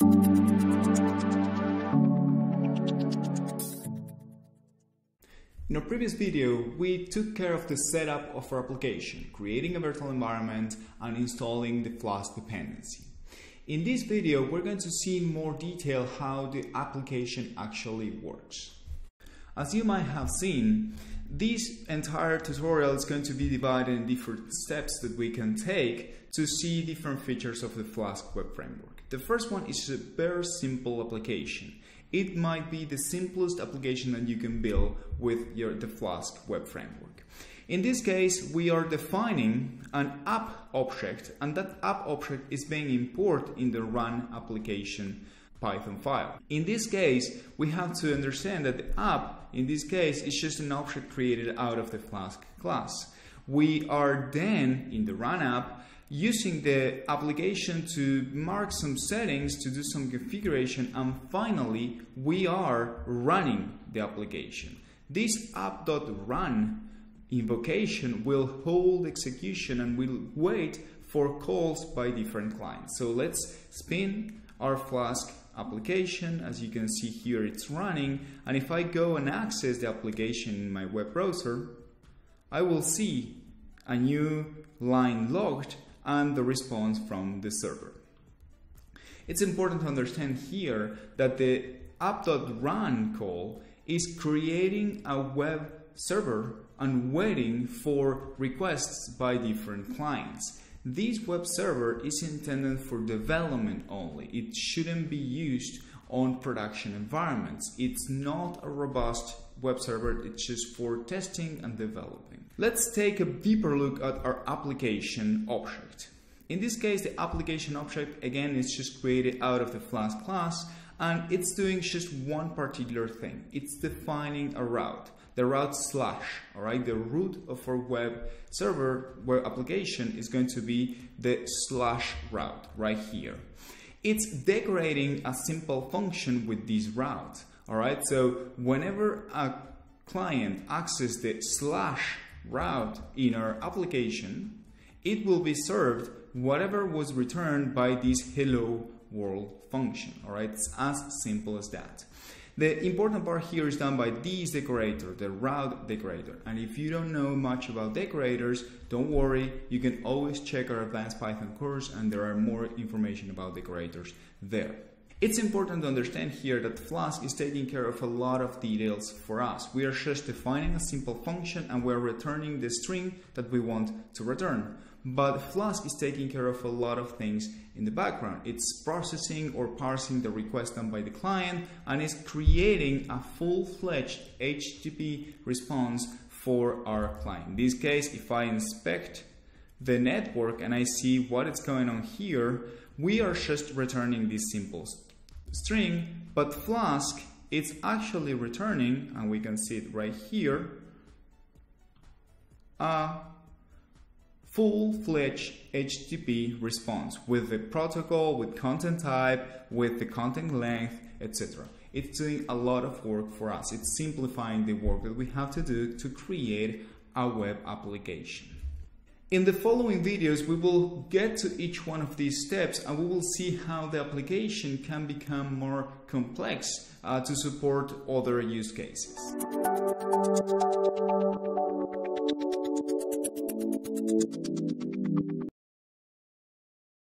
In our previous video, we took care of the setup of our application, creating a virtual environment and installing the Flask dependency. In this video, we're going to see in more detail how the application actually works. As you might have seen, this entire tutorial is going to be divided in different steps that we can take to see different features of the Flask web framework. The first one is a very simple application it might be the simplest application that you can build with your the Flask web framework. In this case, we are defining an app object, and that app object is being imported in the run application Python file. In this case, we have to understand that the app, in this case, is just an object created out of the Flask class. We are then, in the run app, using the application to mark some settings, to do some configuration, and finally, we are running the application. This app.run invocation will hold execution and will wait for calls by different clients. So let's spin our Flask application. As you can see here, it's running. And if I go and access the application in my web browser, I will see a new line logged and the response from the server. It's important to understand here that the app.run call is creating a web server and waiting for requests by different clients. This web server is intended for development only. It shouldn't be used on production environments. It's not a robust web server, it's just for testing and developing. Let's take a deeper look at our application object. In this case, the application object, again, is just created out of the Flask class, and it's doing just one particular thing. It's defining a route, the route slash, all right? The root of our web server, web application is going to be the slash route right here. It's decorating a simple function with this route, all right? So whenever a client accesses the slash route in our application, it will be served whatever was returned by this hello world function. All right, it's as simple as that. The important part here is done by this decorator, the route decorator. And if you don't know much about decorators, don't worry, you can always check our advanced Python course and there are more information about decorators there. It's important to understand here that Flask is taking care of a lot of details for us. We are just defining a simple function and we're returning the string that we want to return. But Flask is taking care of a lot of things in the background. It's processing or parsing the request done by the client and is creating a full-fledged HTTP response for our client. In this case, if I inspect the network and I see what is going on here, we are just returning these simple string, but Flask it's actually returning, and we can see it right here, a full-fledged HTTP response with the protocol, with content type, with the content length, etc. It's doing a lot of work for us. It's simplifying the work that we have to do to create a web application. In the following videos, we will get to each one of these steps and we will see how the application can become more complex uh, to support other use cases.